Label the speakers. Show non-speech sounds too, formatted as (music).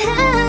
Speaker 1: hell (laughs)